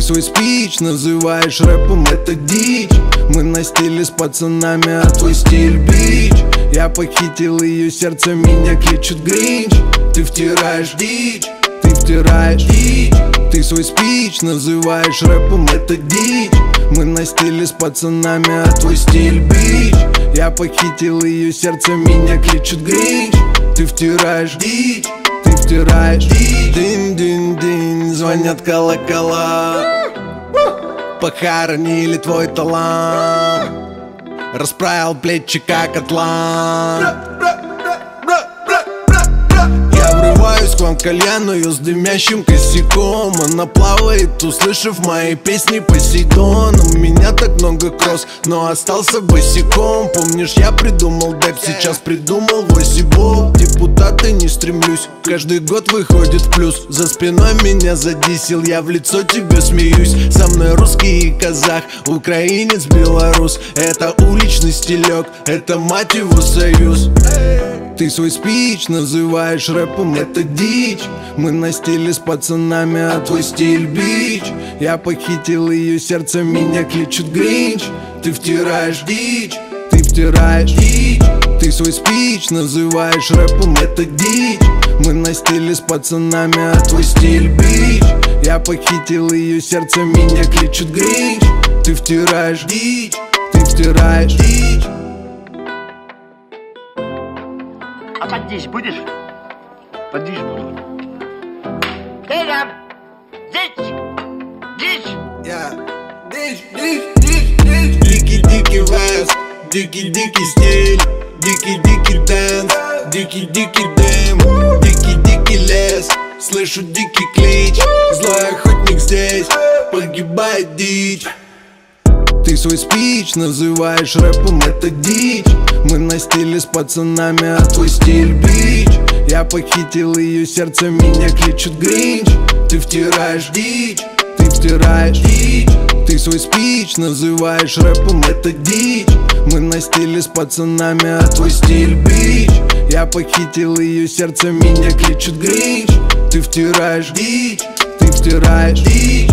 свой спич называешь рэпом, это дичь. Мы на стиле с пацанами, а твой стиль бич. Я похитил ее сердце, меня кличут Гринч. Ты втираешь дичь, ты втираешь дичь. Ты свой спич называешь рэпом, это дичь. Мы на стиле с пацанами, а твой стиль бич. Я похитил ее сердце, меня кличут Гринч. Ты втираешь дичь ты втираешь Дин-дин-дин, звонят колокола. Похоронили твой талант. Расправил плечи как атлант врываюсь к вам кальянную с дымящим косяком. Она плавает, услышав мои песни по Посейдон У меня так много кросс, но остался босиком. Помнишь, я придумал деп, сейчас придумал восибол Депутаты не стремлюсь, каждый год выходит в плюс. За спиной меня задисил, я в лицо тебе смеюсь. Со мной русский и казах, украинец, белорус. Это уличный стилек, это мать его союз. Ты свой спич называешь рэпом, это дичь. Мы на стиле с пацанами, а твой стиль бич. Я похитил ее сердце, меня кличут Гринч. Ты втираешь дичь, ты втираешь дичь Ты свой спич называешь рэпом, это дичь Мы на стиле с пацанами, а твой стиль бич Я похитил ее сердце, меня кличут Гринч Ты втираешь дичь, ты втираешь дичь А поддичь будешь? Поддичь буду. Ты там! Дичь! Дичь! Я дичь, дичь, дичь, дичь Дикий-дикий вайс, дикий-дикий стиль Дикий-дикий dance, дикий-дикий дым Дикий-дикий лес, слышу дикий клич Злой охотник здесь, погибает дичь. Ты свой спич называешь рэпом, это дичь. Мы на стиле с пацанами, а твой стиль бич. Я похитил ее сердце, меня кличут Гринч. Ты втираешь дичь, ты втираешь дичь. Ты свой спич называешь рэпом, это дичь Мы на стиле с пацанами, а твой стиль бич. Я похитил ее сердце, меня кличут Гринч Ты втираешь дичь, ты втираешь дичь